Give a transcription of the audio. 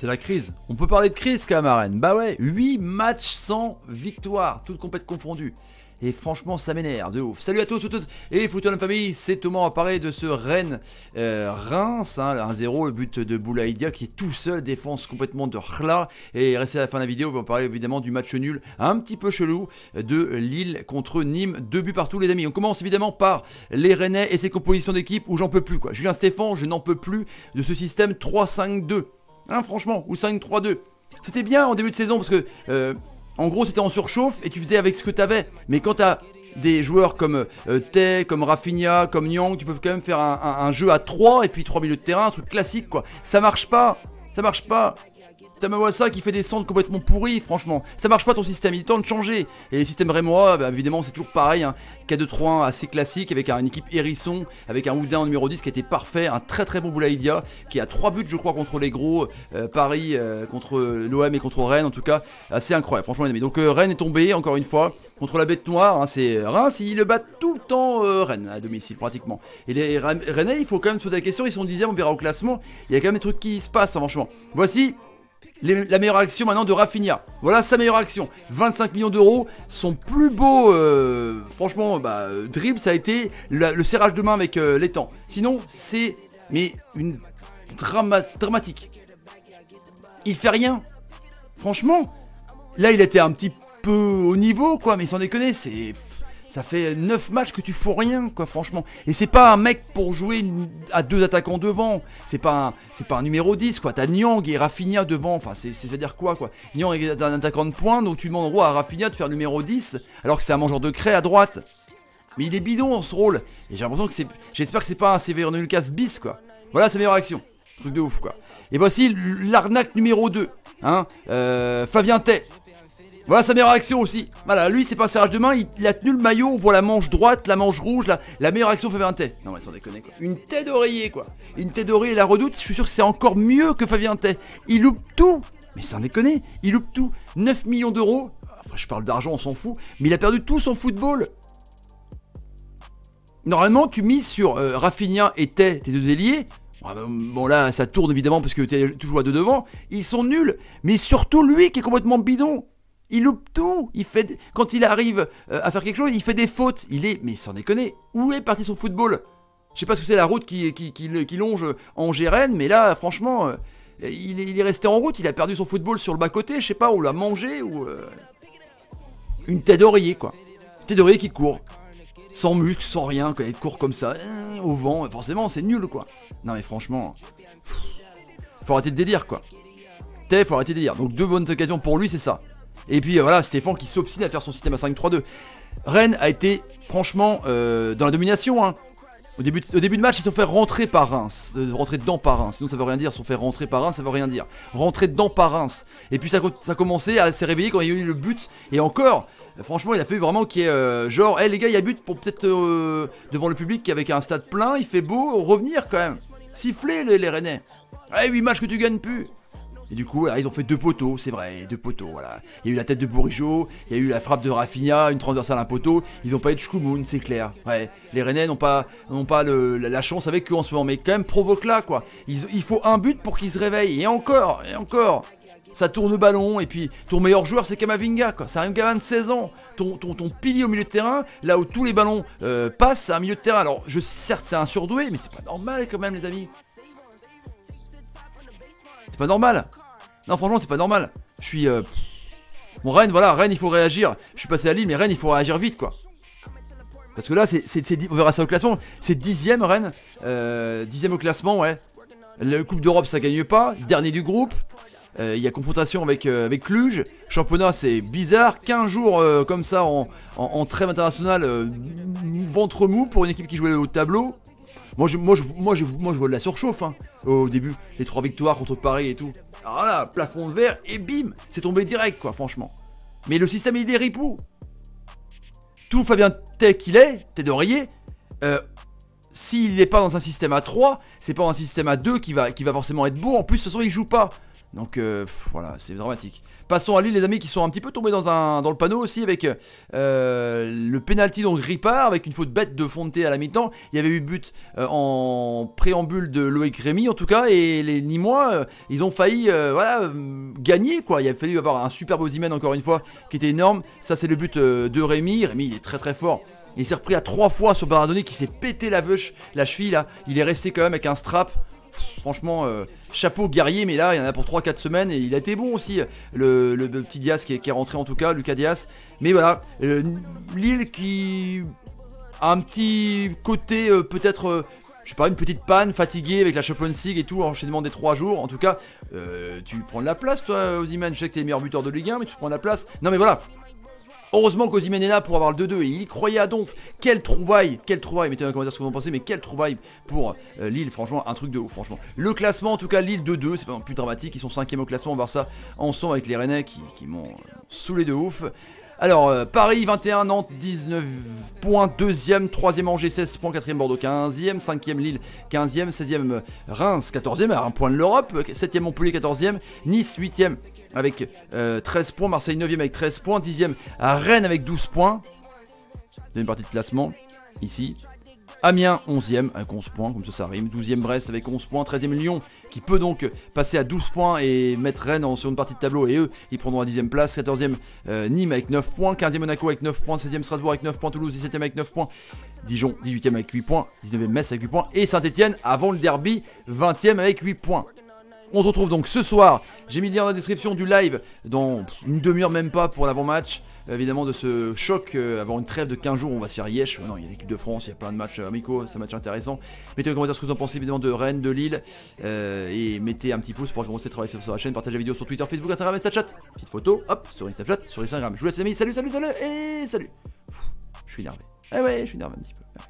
C'est la crise. On peut parler de crise quand. Bah ouais, 8 matchs sans victoire, toutes compètes confondues. Et franchement, ça m'énerve de ouf. Salut à tous, toutes, et football en famille, c'est Thomas à parler de ce Rennes euh, Reims, 1-0, le but de Boulaïdia qui est tout seul, défense complètement de Khla. Et restez à la fin de la vidéo, on va parler évidemment du match nul, un petit peu chelou, de Lille contre Nîmes. Deux buts partout, les amis. On commence évidemment par les Rennais et ses compositions d'équipe où j'en peux plus. quoi. Julien Stéphane, je n'en peux plus de ce système 3-5-2. Hein, franchement, ou 5-3-2. C'était bien en début de saison parce que, euh, en gros, c'était en surchauffe et tu faisais avec ce que tu avais. Mais quand tu as des joueurs comme euh, Tay, comme Rafinha, comme Nyang, tu peux quand même faire un, jeu à 3 et puis 3 milieux de terrain, un truc classique quoi. Ça marche pas, ça marche pas. Ça qui fait des centres complètement pourris, franchement. Ça marche pas ton système, il est temps de changer. Et les systèmes rémois, bah, évidemment, c'est toujours pareil. Hein. K2-3-1 assez classique avec une équipe hérisson, avec un Houdin en numéro 10 qui était parfait, un très très bon Boulaïdia qui a 3 buts, je crois, contre les gros. Euh, Paris euh, contre l'OM et contre Rennes, en tout cas, assez incroyable, franchement, les amis. Donc euh, Rennes est tombé, encore une fois. Contre la bête noire, hein, c'est Reims, ils le battent tout le temps Rennes à domicile pratiquement. Et les Rennais, il faut quand même se poser la question, ils sont dixième, on verra au classement. Il y a quand même des trucs qui se passent, hein, franchement. Voici la meilleure action maintenant de Rafinha. Voilà sa meilleure action. 25 millions d'euros. Son plus beau, euh, franchement, bah, dribble, ça a été le serrage de main avec euh, temps. Sinon, c'est mais une drama dramatique. Il fait rien. Franchement, là, il était un petit peu au niveau, quoi, mais sans déconner, c'est ça fait 9 matchs que tu fous rien, quoi, franchement. Et c'est pas un mec pour jouer à deux attaquants devant. C'est pas un, numéro 10, quoi. T'as Nyang et Rafinha devant. Enfin, c'est, c'est à dire quoi, quoi? Nyang est un attaquant de pointe, donc tu demandes à Rafinha de faire numéro 10, alors que c'est un mangeur de craie à droite. Mais il est bidon dans ce rôle. Et j'ai l'impression que c'est. J'espère que c'est pas un Severino Lucas bis, quoi. Voilà sa meilleure action. Truc de ouf, quoi. Et voici l'arnaque numéro 2. Hein euh, Fabien Tay. Voilà sa meilleure action aussi. Voilà, lui c'est pas un serrage de main, il, a tenu le maillot, on voit la manche droite, la manche rouge, la, meilleure action Fabien. Non mais sans déconner quoi. Une tête d'oreiller quoi. Une tête d'oreiller la redoute, je suis sûr que c'est encore mieux que Fabien Tay. Il loupe tout. Mais sans déconner, il loupe tout. 9 millions d'euros. Après je parle d'argent, on s'en fout. Mais il a perdu tout son football. Normalement, tu mises sur euh, et Tay, tes deux ailiers. Ah, bah, bon là, ça tourne évidemment parce que tu toujours à deux devant. Ils sont nuls. Mais surtout lui qui est complètement bidon. Il loupe tout. Il fait quand il arrive euh, à faire quelque chose, il fait des fautes. Il est, mais sans déconner, où est parti son football? Je sais pas ce que c'est la route qui, qui, qui, longe en Gérène, mais là, franchement, euh, il, est, resté en route. Il a perdu son football sur le bas côté. Je sais pas, ou l'a mangé ou euh, une tête d'oreiller quoi. Tête d'oreiller qui court, sans muscle, sans rien, quand il court comme ça, au vent. Forcément, c'est nul quoi. Non mais franchement, faut arrêter de délire quoi. Faut arrêter de délire. Donc deux bonnes occasions pour lui, c'est ça. Et puis euh, voilà, Stéphane qui s'obstine à faire son système à 5-3-2. Rennes a été franchement euh, dans la domination. Hein. Au, début, au de match, ils se sont fait rentrer par Reims. Euh, rentrer dedans par Reims. Sinon, ça veut rien dire. Ils se sont fait rentrer par Reims, ça veut rien dire. Rentrer dedans par Reims. Et puis ça, a commencé à se réveiller quand il y a eu le but. Et encore, franchement, il a fallu vraiment qu'il y ait genre, hé les gars, il y a but pour peut-être devant le public avec un stade plein, il fait beau, revenir quand même. Siffler les, les Rennais. Eh, 8 matchs que tu gagnes plus. Et du coup, ils ont fait deux poteaux, c'est vrai, deux poteaux, voilà. Il y a eu la tête de Bourigeau, il y a eu la frappe de Rafinha, une transversale à un poteau. Ils ont pas eu de Shkumun, c'est clair. Les Rennais n'ont pas, n'ont pas la, chance avec eux en ce moment, mais quand même provoque là, quoi. il faut un but pour qu'ils se réveillent, et encore, et encore. Ça tourne le ballon, et puis ton meilleur joueur c'est Kamavinga, quoi. C'est un gamin de 16 ans. Ton, ton, ton, pilier au milieu de terrain, là où tous les ballons euh, passent, c'est un milieu de terrain. Alors, je certes, c'est un surdoué, mais c'est pas normal quand même, les amis. C'est pas normal. Non, franchement, c'est pas normal. Je suis. Euh... Bon, Rennes, voilà, Rennes, il faut réagir. Je suis passé à Lille, mais Rennes, il faut réagir vite, quoi. Parce que là, c'est, on verra ça au classement. C'est dixième, Rennes. Euh, dixième au classement, ouais. La Coupe d'Europe, ça gagne pas. Dernier du groupe. Euh, il y a confrontation avec, euh, Cluj. Championnat, c'est bizarre. 15 jours euh, comme ça en, en, trêve internationale, ventre mou pour une équipe qui jouait au tableau. Moi je, moi, je, moi, vois de la surchauffe hein, au début. Les trois victoires contre Paris et tout. Alors là, plafond de verre et bim C'est tombé direct, quoi, franchement. Mais le système, il est ripou. Tout Fabien Tech qu'il est, tête d'oreiller, euh, s'il n'est pas dans un système à 3, c'est pas un système à 2 qui va, qui va forcément être beau. En plus, de toute façon, il joue pas. Donc euh, voilà, c'est dramatique. Passons à Lille, les amis, qui sont un petit peu tombés dans, un, dans le panneau aussi avec euh, le penalty donc Ripard, avec une faute bête de Fonte à la mi-temps. Il y avait eu but euh, en préambule de Loïc Rémy, en tout cas, et les Nîmois, ils ont failli voilà, gagner, quoi. Il a fallu avoir un superbe Ozimène, encore une fois, qui était énorme. Ça, c'est le but de Rémy. Rémy, il est très très fort. Il s'est repris à trois fois sur Baradoni qui s'est pété la veuche, la cheville. Il est resté quand même avec un strap. Franchement, euh, chapeau guerrier, mais là, il y en a pour 3-4 semaines et il a été bon aussi. Le, petit Diaz qui est, rentré en tout cas, Lucas Diaz. Mais voilà, euh, Lille qui a un petit côté euh, peut-être je sais pas, une petite panne, fatigué avec la Champions League et tout, enchaînement des 3 jours. En tout cas, tu prends de la place, toi, Ozyman. Je sais que t'es le meilleur buteur de Ligue 1, mais tu prends de la place. Non, mais voilà, Heureusement qu'Ozimène est pour avoir le 2-2 et il y croyait à Donf. Quelle trouvaille, quelle trouvaille. Mettez dans les commentaires ce que vous en pensez, mais quelle trouvaille pour euh, Lille. Franchement, un truc de ouf, franchement. Le classement, en tout cas, Lille 2-2, c'est pas plus dramatique. Ils sont 5 au classement. On va voir ça ensemble avec les Rennais qui, m'ont saoulé de ouf. Alors, euh, Paris 21, Nantes 19 points, 2ème, 3ème Angers 16 points, 4ème Bordeaux 15ème, 5ème Lille 15ème, 16ème Reims 14ème, à un point de l'Europe, 7ème Montpellier 14ème, Nice 8ème avec 13 euh, points, Marseille 9ème avec 13 points, 10ème à Rennes avec 12 points. Deuxième partie de classement, ici. Amiens 11ème avec 11 points, comme ça ça rime. 12ème Brest avec 11 points. 13ème Lyon qui peut donc passer à 12 points et mettre Rennes en, une partie de tableau. Et eux, ils prendront la 10ème place. 14ème euh, Nîmes avec 9 points. 15ème Monaco avec 9 points. 16ème Strasbourg avec 9 points. Toulouse 17ème avec 9 points. Dijon 18ème avec 8 points. 19ème Metz avec 8 points. Et Saint-Etienne avant le derby 20ème avec 8 points. On se retrouve donc ce soir. J'ai mis le lien dans la description du live dans une demi-heure même pas pour l'avant-match. Évidemment de ce choc, euh, avoir une trêve de 15 jours, on va se faire yesh. Non, il y a l'équipe de France, il y a plein de matchs amicaux, c'est un match intéressant. Mettez en commentaire ce que vous en pensez évidemment de Rennes, de Lille. Euh, et mettez un petit pouce pour commencer à travailler sur la chaîne. Partagez la vidéo sur Twitter, Facebook, Instagram et Snapchat. Petite photo, hop, sur Instagram, sur Instagram. Je vous laisse les amis, salut, salut, salut, et salut. je suis énervé. Eh ouais, je suis énervé un petit peu.